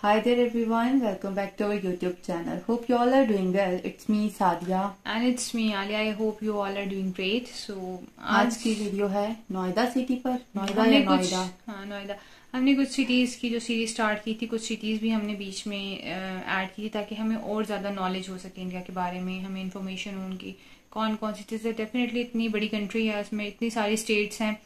Hi there everyone, welcome back to our YouTube channel. Hope you all are doing well. It's me Sadia. And it's me Alia. I hope you all are doing great. So आज की video है Noida city पर नोएडा हमने या कुछ नोएडा हाँ नोएडा हमने कुछ सिटीज़ की जो सीरीज़ स्टार्ट की थी कुछ सिटीज़ भी हमने बीच में ऐड की थी ताकि हमें और ज़्यादा नॉलेज हो सके इंडिया के बारे में हमें इन्फॉर्मेशन हो उनकी कौन कौन सी चीज़ें डेफिनेटली इतनी बड़ी कंट्री है उसमें इतनी सारी स्टेट्स हैं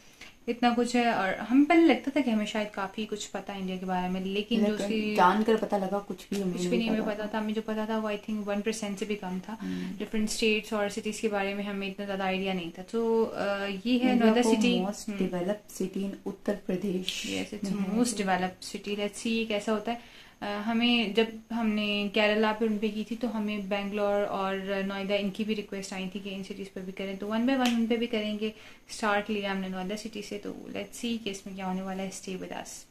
इतना कुछ है और हमें पहले लगता था कि हमें शायद काफ़ी कुछ पता है इंडिया के बारे में लेकिन जो उसकी जानकर पता लगा कुछ भी कुछ भी नहीं हमें पता था। हमें जो पता था वो आई थिंक वन परसेंट से भी कम था। हम्म। डिफरेंट स्टेट्स और सिटीज़ के बारे में हमें इतना ज़्यादा आइडिया नहीं था। तो ये है Noida city most developed city in Uttar Pradesh yes it's most developed city let's see कैसा होता है। हमें जब हमने केरला पे उन पे की थी तो हमें बेंगलोर और नोएडा इनकी भी रिक्वेस्ट आई थी कि इन सिटीज़ पर भी करें। तो वन बाय वन उन पे भी करेंगे। स्टार्ट लिया हमने नोएडा सिटी से। तो लेट्स सी कि इसमें क्या होने वाला है। Stay with us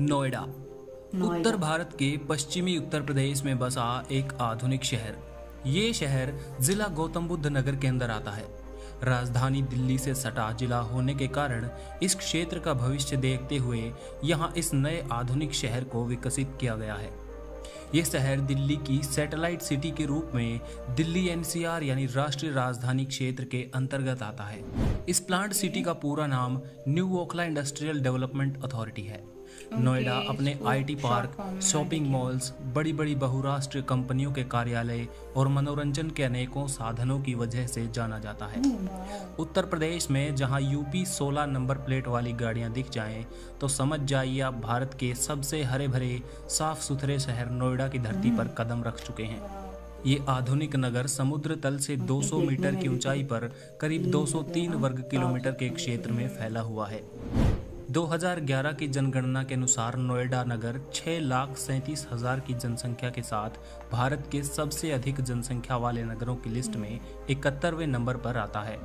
Noida. Noida. उत्तर भारत के पश्चिमी उत्तर प्रदेश में बसा एक आधुनिक शहर। ये शहर जिला गौतम बुद्ध नगर के अंदर आता है। राजधानी दिल्ली से सटा जिला होने के कारण इस क्षेत्र का भविष्य देखते हुए यहाँ इस नए आधुनिक शहर को विकसित किया गया है। ये शहर दिल्ली की सैटेलाइट सिटी के रूप में दिल्ली एनसीआर यानी राष्ट्रीय राजधानी क्षेत्र के अंतर्गत आता है। इस प्लांट सिटी का पूरा नाम new Okhla industrial development authority है। नोएडा अपने आईटी पार्क शॉपिंग मॉल्स बड़ी बड़ी बहुराष्ट्रीय कंपनियों के कार्यालय और मनोरंजन के अनेकों साधनों की वजह से जाना जाता है। उत्तर प्रदेश में जहाँ यूपी 16 नंबर प्लेट वाली गाड़ियाँ दिख जाएँ तो समझ जाइए आप भारत के सबसे हरे भरे साफ़ सुथरे शहर नोएडा की धरती पर कदम रख चुके हैं। ये आधुनिक नगर समुद्र तल से 200 मीटर की ऊंचाई पर करीब 203 वर्ग किलोमीटर के क्षेत्र में फैला हुआ है। 2011 की जनगणना के अनुसार नोएडा नगर छः लाख सैंतीस हज़ार की जनसंख्या के साथ भारत के सबसे अधिक जनसंख्या वाले नगरों की लिस्ट में इकहत्तरवें नंबर पर आता है।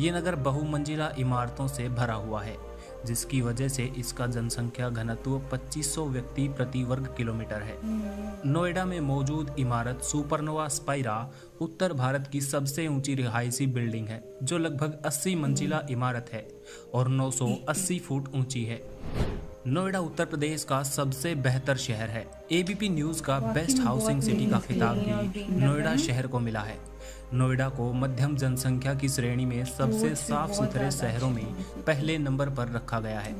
ये नगर बहुमंजिला इमारतों से भरा हुआ है। जिसकी वजह से इसका जनसंख्या घनत्व 2500 व्यक्ति प्रति वर्ग किलोमीटर है। नोएडा में मौजूद इमारत सुपरनोवा स्पाइरा उत्तर भारत की सबसे ऊँची रिहायशी बिल्डिंग है, जो लगभग 80 मंजिला इमारत है और 980 फुट ऊँची है। नोएडा उत्तर प्रदेश का सबसे बेहतर शहर है। एबीपी न्यूज़ का बेस्ट हाउसिंग सिटी का खिताब भी नोएडा शहर को मिला है। नोएडा को मध्यम जनसंख्या की श्रेणी में सबसे साफ़ सुथरे शहरों में पहले नंबर पर रखा गया है।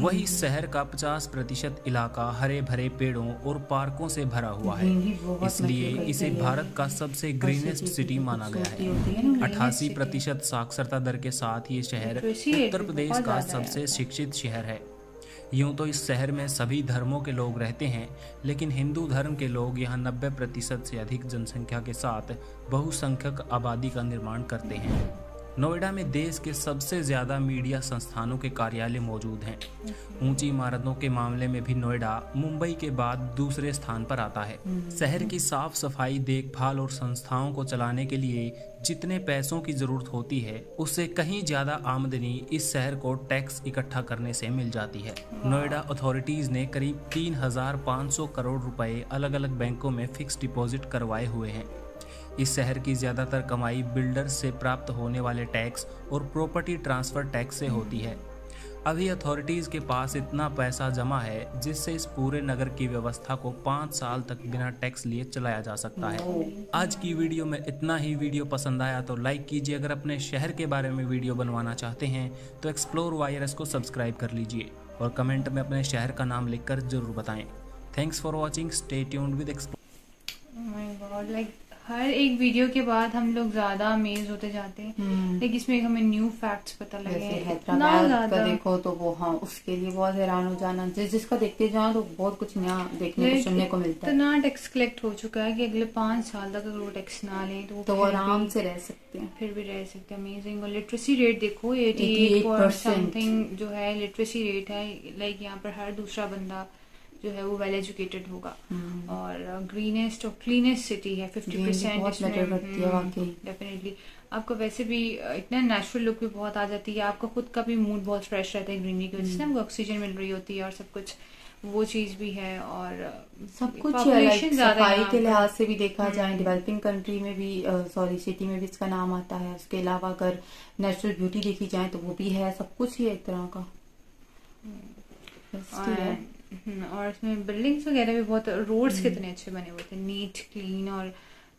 वही शहर का 50 प्रतिशत इलाका हरे भरे पेड़ों और पार्कों से भरा हुआ है। इसलिए इसे भारत का सबसे ग्रीनेस्ट सिटी माना गया है। है अठासी प्रतिशत साक्षरता दर के साथ ये शहर उत्तर प्रदेश का सबसे शिक्षित शहर है। यूँ तो इस शहर में सभी धर्मों के लोग रहते हैं, लेकिन हिंदू धर्म के लोग यहाँ 90 प्रतिशत से अधिक जनसंख्या के साथ बहुसंख्यक आबादी का निर्माण करते हैं। नोएडा में देश के सबसे ज़्यादा मीडिया संस्थानों के कार्यालय मौजूद हैं। ऊँची इमारतों के मामले में भी नोएडा मुंबई के बाद दूसरे स्थान पर आता है। शहर की साफ़ सफ़ाई देखभाल और संस्थाओं को चलाने के लिए जितने पैसों की ज़रूरत होती है उससे कहीं ज़्यादा आमदनी इस शहर को टैक्स इकट्ठा करने से मिल जाती है। नोएडा अथॉरिटीज ने करीब 3,500 करोड़ रुपए अलग अलग बैंकों में फिक्स डिपॉजिट करवाए हुए हैं। इस शहर की ज़्यादातर कमाई बिल्डर्स से प्राप्त होने वाले टैक्स और प्रॉपर्टी ट्रांसफ़र टैक्स से होती है। अभी अथॉरिटीज के पास इतना पैसा जमा है, जिससे इस पूरे नगर की व्यवस्था को पाँच साल तक बिना टैक्स लिए चलाया जा सकता है। आज की वीडियो में इतना ही। वीडियो पसंद आया तो लाइक कीजिए। अगर अपने शहर के बारे में वीडियो बनवाना चाहते हैं तो एक्सप्लोर वायरस को सब्सक्राइब कर लीजिए और कमेंट में अपने शहर का नाम लिखकर ज़रूर बताएँ। Thanks for watching stay tuned with like हर एक वीडियो के बाद हम लोग ज़्यादा अमेज होते जाते हैं। हम्म। लाइक इसमें हमें न्यू फैक्ट्स पता लगे। हैदराबाद का देखो तो वो हाँ उसके लिए बहुत हैरान हो जाना। जिस जिसका देखते जाओ तो बहुत कुछ नया देखने को सुनने को मिलता है। इतना टैक्स कलेक्ट हो चुका है कि अगले पाँच साल तक अगर वो टैक्स ना ले तो तो आराम से रह सकते हैं। फिर भी रह सकते हैं। अमेजिंग और लिटरेसी रेट देखो 88 88% समथिंग जो है लिटरेसी रेट है। लाइक यहाँ पर हर दूसरा बंदा जो है वो वेल एजुकेटेड होगा। हम्म। और ग्रीनेस्ट और क्लीनेस्ट सिटी है फिफ्टी परसेंट। डेफिनेटली आपको वैसे भी इतना नेचुरल लुक भी बहुत आ जाती है आपका खुद का भी मूड बहुत फ्रेश रहता है ग्रीनरी की वजह से। ना, आपको ऑक्सीजन मिल रही होती है और सब कुछ वो चीज़ भी है और सब कुछ सफ़ाई के लिहाज से भी देखा हम्म। जाए डेवलपिंग कंट्री में भी सॉरी सिटी में भी इसका नाम आता है। उसके अलावा अगर नेचुरल ब्यूटी देखी जाए तो वो भी है सब कुछ ही है एक तरह का। और। हम्म, और इसमें बिल्डिंग्स वगैरह भी बहुत रोड्स कितने अच्छे बने हुए थे नीट क्लीन और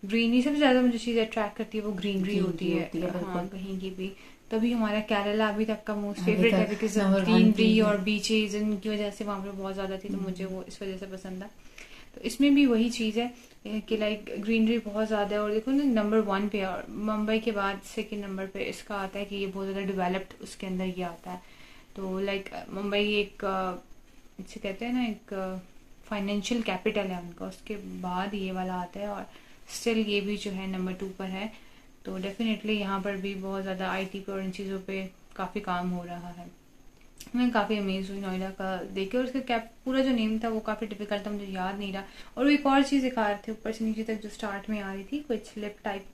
ग्रीनरी सबसे ज़्यादा मुझे चीज़ अट्रैक्ट करती है वो ग्रीनरी होती है। है, हाँ कहीं की भी। तभी हमारा केरला अभी तक का मोस्ट फेवरेट है बिकॉज़ ग्रीनरी और बीचेज इनकी वजह से वहाँ पर बहुत ज़्यादा थी तो मुझे हम्म। वो इस वजह से पसंद है तो इसमें भी वही चीज़ है कि लाइक ग्रीनरी बहुत ज़्यादा है और देखो ना नंबर वन पे और मुंबई के बाद सेकंड नंबर पे इसका आता है कि ये बहुत ज़्यादा डेवलप्ड उसके अंदर ये आता है। तो लाइक मुंबई एक इसे कहते हैं ना एक फाइनेंशियल कैपिटल है उनका। उसके बाद ये वाला आता है और स्टिल ये भी जो है नंबर टू पर है। तो डेफिनेटली यहाँ पर भी बहुत ज़्यादा आईटी पे और इन चीज़ों पे काफ़ी काम हो रहा है। मैं काफ़ी अमेज हुई नोएडा का देख और उसका कैप पूरा जो नेम था वो काफ़ी डिफ़िकल्ट था, मुझे याद नहीं रहा। और वो एक और चीज़ दिखा रहे थे ऊपर से नीचे तक जो स्टार्ट में आ रही थी, कुछ लिप टाइप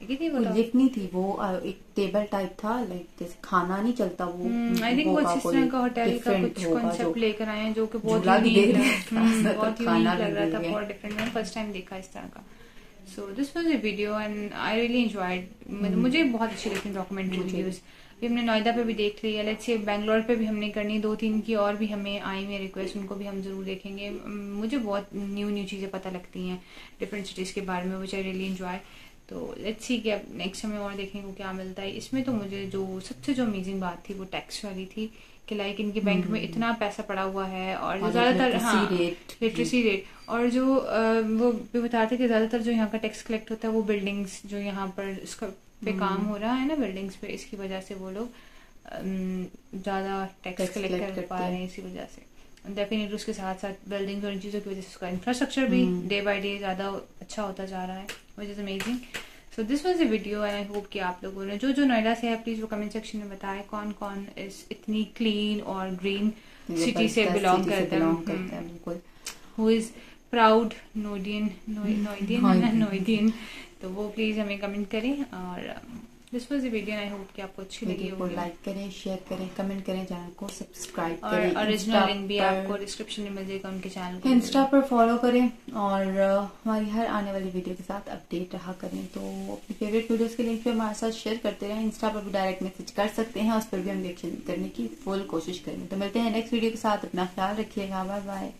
थी वो वो तो? नहीं थी वो एक टेबल टाइप था लाइक जैसे खाना नहीं चलता वो। आई थिंक होगा कुछ इस तरह का होटल का कुछ कॉन्सेप्ट लेकर आए हैं जो कि बहुत यूनिक हैं, हम्म, बहुत यूनिक लग रहा था बहुत डिफरेंट मैंने फ़र्स्ट टाइम देखा इस तरह का। So this was a video and I really enjoyed मुझे बहुत अच्छी लगी डॉक्यूमेंट्री मुझे भी। वीडियोस हमने नोएडा पे भी देख ली है। लेट्स से बैंगलोर पे भी हमने करनी दो तीन की और भी हमें आई हुई रिक्वेस्ट उनको भी हम ज़रूर देखेंगे। मुझे बहुत न्यू न्यू चीज़ें पता लगती हैं डिफरेंट सिटीज़ के बारे में विच आई रियली एंजॉय तो लेट्स सी कि अब नेक्स्ट हमें और देखने को क्या मिलता है। इसमें तो मुझे जो सबसे जो अमेजिंग बात थी वो टैक्स वाली थी कि लाइक इनके बैंक में इतना पैसा पड़ा हुआ है और ज़्यादातर हाँ लिटरेसी रेट और जो वो भी बताते कि ज़्यादातर जो यहाँ का टैक्स कलेक्ट होता है वो बिल्डिंग्स जो यहाँ पर इसका पे काम हो रहा है ना बिल्डिंग्स पे इसकी वजह से वो लोग ज़्यादा टैक्स कलेक्ट कर पा रहे हैं इसी वजह से। डेफिनेटली उसके साथ साथ बिल्डिंग और इन चीज़ों की वजह से उसका इंफ्रास्ट्रक्चर भी हम्म। डे बाय डे ज़्यादा अच्छा होता जा रहा है which is amazing so this was a video and I hope कि आप लोगों ने जो जो नोएडा से है प्लीज़ वो कमेंट सेक्शन में बताएँ कौन कौन इस इतनी क्लीन और ग्रीन सिटी से बिलोंग करते हैं। बिल्कुल। Who is proud Noidian Noidian Noidian. Noidian तो वो प्लीज़ हमें कमेंट करें और this was video I hope कि आपको अच्छी लगी वीडियो होगी। लाइक करें शेयर करें कमेंट करें चैनल को सब्सक्राइब और करें। ओरिजिनल Insta लिंक भी आपको डिस्क्रिप्शन में मिल जाएगा उनके चैनल को इंस्टा पर फॉलो करें और हमारी हर आने वाली वीडियो के साथ अपडेट रहा करें। तो अपनी फेवरेट वीडियोस के लिंक भी हमारे साथ शेयर करते रहें। इंस्टा पर भी डायरेक्ट मैसेज कर सकते हैं। उस पर भी हम रिएक्शन करने की फुल कोशिश करेंगे। तो मिलते हैं नेक्स्ट वीडियो के साथ। अपना ख्याल रखिएगा। Bye bye